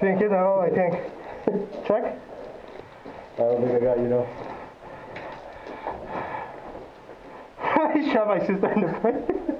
Think it all, I think. Check? I don't think I got you know. I shot my sister in the face.